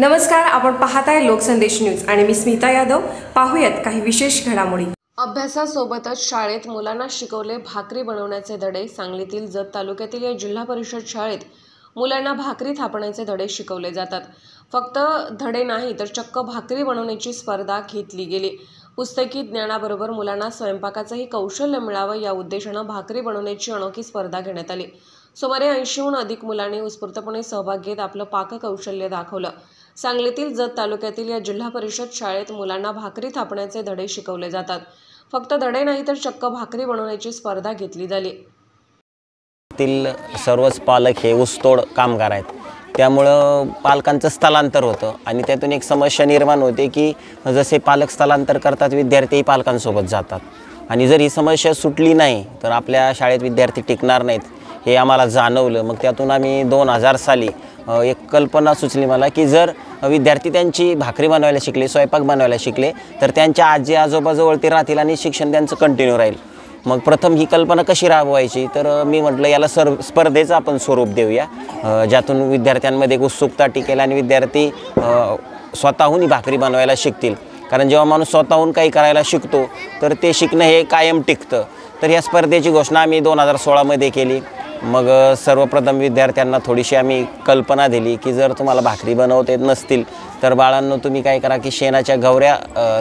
नमस्कार आपण पाहताय लोकसंदेश न्यूज आणि मी स्मिता यादव. पाहूयात काही विशेष घडामोडी. अभ्यासासोबतच शाळेत मुलांना शिकवले भाकरी बनवण्याचे धडे सांगलीतील जत तालुक्यातील या जिल्हा परिषद शाळेत मुलांना भाकरी थापण्याचे धडे शिकवले जातात. फक्त धडे नाही तर चक्क भाकरी बनवण्याची स्पर्धा घेतली गेली. पुस्तकी ज्ञानाबरोबर मुलांना स्वयंपाकाचंही कौशल्य मिळावं या उद्देशानं भाकरी बनवण्याची अनोखी स्पर्धा घेण्यात आली. सुमारे ऐंशीहून अधिक मुलांनी उत्स्फूर्तपणे सहभाग घेत आपलं पाककौशल्य दाखवलं. सांगलीतील जत तालुक्यातील या जिल्हा परिषद शाळेत मुलांना भाकरी थापण्याचे धडे शिकवले जातात. फक्त धडे नाही तर चक्क भाकरी बनवण्याची स्पर्धा घेतली झाली तील सर्वच पालक हे ऊसतोड कामगार आहेत. त्यामुळं पालकांचं स्थलांतर होतं आणि त्यातून एक समस्या निर्माण होते की जसे पालक स्थलांतर करतात विद्यार्थीही पालकांसोबत जातात. आणि जर ही समस्या सुटली नाही तर आपल्या शाळेत विद्यार्थी टिकणार नाहीत. हे आम्हाला जाणवलं. मग त्यातून आम्ही दोन हजार साली एक कल्पना सुचली मला की जर विद्यार्थी त्यांची भाकरी बनवायला शिकले स्वयंपाक बनवायला शिकले तर त्यांच्या आजी आजोबाजवळ ते राहतील आणि शिक्षण त्यांचं कंटिन्यू राहील. मग प्रथम ही कल्पना कशी राबवायची? तर मी म्हटलं याला सर स्पर्धेचं आपण स्वरूप देऊया. ज्यातून विद्यार्थ्यांमध्ये एक उत्सुकता टिकेल आणि विद्यार्थी स्वतःहून ही भाकरी बनवायला शिकतील. कारण जेव्हा माणूस स्वतःहून काही करायला शिकतो तर ते शिकणं हे कायम टिकतं. तर या स्पर्धेची घोषणा आम्ही दोन हजार सोळामध्ये केली. मग सर्वप्रथम विद्यार्थ्यांना थोडीशी आम्ही कल्पना दिली की जर तुम्हाला भाकरी बनवता येत नसतील तर बाळांनो तुम्ही काय करा की शेणाच्या गवऱ्या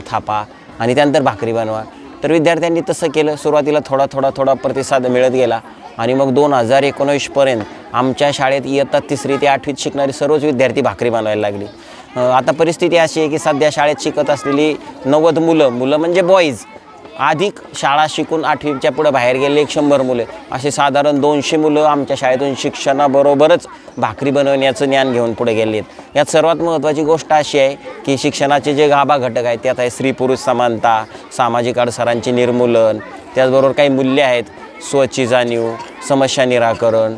थापा आणि त्यानंतर भाकरी बनवा. तर विद्यार्थ्यांनी तसं केलं. सुरुवातीला थोडा थोडा थोडा प्रतिसाद मिळत गेला आणि मग दोन हजार एकोणवीसपर्यंत आमच्या शाळेत इयत्ता तिसरी ते आठवीत शिकणारी सर्वच विद्यार्थी भाकरी बनवायला लागली. आता परिस्थिती अशी आहे की सध्या शाळेत शिकत असलेली नव्वद मुलं मुलं म्हणजे बॉईज अधिक शाळा शिकून आठवीच्या पुढे बाहेर गेले एक शंभर मुले. असे साधारण दोनशे मुलं आमच्या शाळेतून शिक्षणाबरोबरच भाकरी बनवण्याचं ज्ञान घेऊन पुढे गेले आहेत यात सर्वात महत्त्वाची गोष्ट अशी आहे की शिक्षणाचे जे गाभा घटक आहेत त्यात आहे स्त्री पुरुष समानता सामाजिक अडसरांचे निर्मूलन त्याचबरोबर काही मूल्य आहेत स्वची जाणीव समस्या निराकरण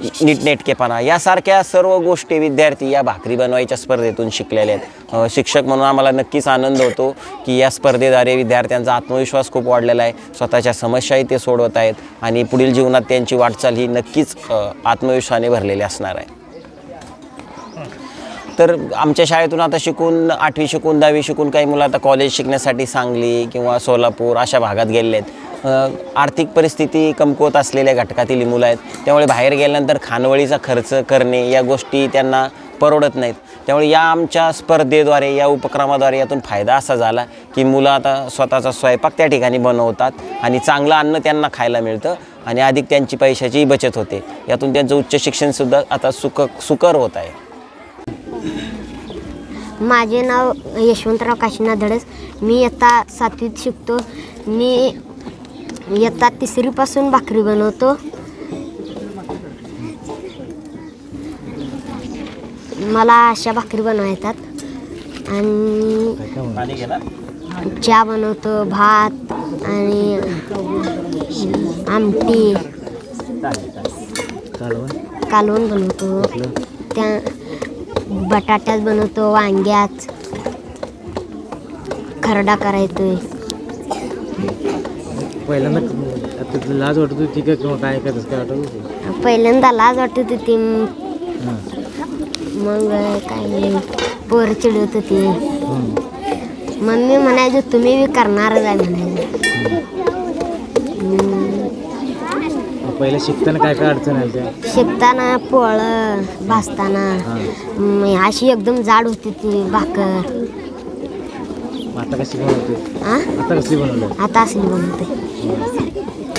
नीटनेटकेपणा. यासारख्या सर्व गोष्टी विद्यार्थी या भाकरी बनवायच्या स्पर्धेतून शिकलेले आहेत. शिक्षक म्हणून आम्हाला नक्कीच आनंद होतो की या स्पर्धेद्वारे विद्यार्थ्यांचा आत्मविश्वास खूप वाढलेला आहे. स्वतःच्या समस्याही ते सोडवत आहेत आणि पुढील जीवनात त्यांची वाटचाल ही नक्कीच आत्मविश्वासाने भरलेली असणार आहे. तर आमच्या शाळेतून आता शिकून आठवी शिकून दहावी शिकून काही मुलं आता कॉलेज शिकण्यासाठी सांगली किंवा सोलापूर अशा भागात गेलेले आहेत. आर्थिक परिस्थिती कमकुवत असलेल्या घटकातील मुलं आहेत. त्यामुळे बाहेर गेल्यानंतर खानवळीचा खर्च करणे या गोष्टी त्यांना परवडत नाहीत. त्यामुळे या आमच्या स्पर्धेद्वारे या उपक्रमाद्वारे यातून फायदा असा झाला की मुलं आता स्वतःचा स्वयंपाक त्या ठिकाणी बनवतात आणि चांगलं अन्न त्यांना खायला मिळतं आणि अधिक त्यांची पैशाचीही बचत होते. यातून त्यांचं उच्च शिक्षणसुद्धा आता सुख सुकर होत आहे. माझे नाव यशवंतराव काशीनाथ धडस. मी आता सातवीत शिकतो. मी इयत्ता तिसरीपासून भाकरी बनवतो. मला अशा भाकरी बनवा येतात आणि चहा बनवतो भात आणि आमटी. कालवण. बनवतो. त्या बटाट्यात बनवतो वांग्यात. खरडा करायचोय पहिल्यांदा आता तुला लाज वाटत होती का किंवा काय तसं काय वाटत होती? पहिल्यांदा लाज वाटत होती. हां. मग काय नाही. पोर चिडवत होती. मम्मी म्हणायचो तुम्ही बी करणारच आहे म्हणायचं. मग पहिलं शिकताना काय काय अडचण आली त्या? शिकताना पोळं भाजताना हां. म, अशी एकदम जाड होती ती भाकर. आता कशी बनवते आता कसली बनवलं आता असली बनवते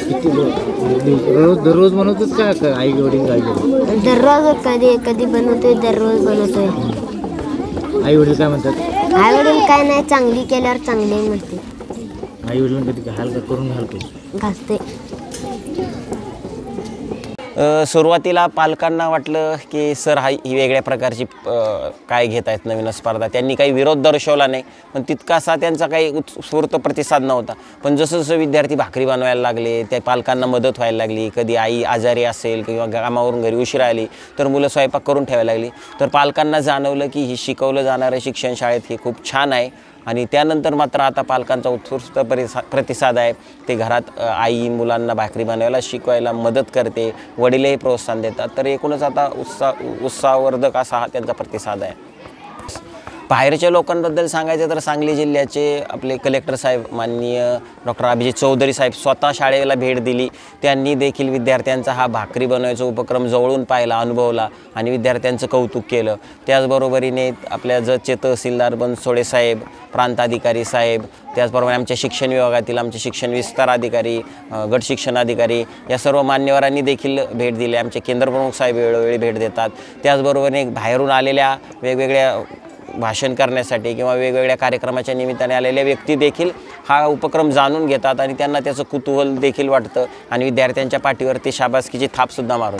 किती रोज दररोज बनवतोच का का आई वडील वडील? दररोज कधी कधी बनवतोय दररोज बनवतोय. आई वडील काय म्हणतात? आई वडील काय नाही चांगली केल्यावर चांगली म्हणते. आई वडिलांना कधी घाल करून घालतो अ, सुरुवातीला पालकांना वाटलं की सर हा ही वेगळ्या प्रकारची काय घेत आहेत नवीन स्पर्धा. त्यांनी काही विरोध दर्शवला नाही. पण तितकासा त्यांचा काही उत्स्फूर्त प्रतिसाद नव्हता. पण जसं जसं विद्यार्थी भाकरी बनवायला लागले त्या पालकांना मदत व्हायला लागली. कधी आई आजारी असेल किंवा कामावरून घरी उशिरा आली तर मुलं स्वयंपाक करून ठेवायला लागली. तर पालकांना जाणवलं की ही शिकवलं जाणारं शिक्षण शाळेत हे खूप छान आहे. आणि त्यानंतर मात्र आता पालकांचा उत्स्फूर्त परिसा प्रतिसाद आहे. ते घरात आई मुलांना भाकरी बनवायला शिकवायला मदत करते. वडीलही प्रोत्साहन देतात. तर एकूणच आता उत्साह उत्साहवर्धक असा हा त्यांचा प्रतिसाद आहे. बाहेरच्या लोकांबद्दल सांगायचं तर सांगली जिल्ह्याचे आपले कलेक्टर साहेब माननीय डॉक्टर अभिजित चौधरी साहेब स्वतः शाळेला भेट दिली. त्यांनी देखील विद्यार्थ्यांचा हा भाकरी बनवायचा उपक्रम जवळून पाहिला अनुभवला आणि विद्यार्थ्यांचं कौतुक केलं. त्याचबरोबरीने आपल्या जतचे तहसीलदार बनसोडे साहेब प्रांताधिकारी साहेब त्याचबरोबर आमच्या शिक्षण विभागातील आमचे शिक्षण विस्तार अधिकारी गट शिक्षण अधिकारी या सर्व मान्यवरांनी देखील भेट दिली. आमचे केंद्रप्रमुख साहेब वेळोवेळी भेट देतात. त्याचबरोबरीने बाहेरून आलेल्या वेगवेगळ्या भाषण करण्यासाठी किंवा वेगवेगळ्या कार्यक्रमाच्या निमित्ताने आलेल्या व्यक्ती देखील हा उपक्रम जाणून घेतात आणि त्यांना त्याचं कुतूहल देखील वाटतं. आणि विद्यार्थ्यांच्या पाठीवर ते शाबासकीची थापसुद्धा मारून.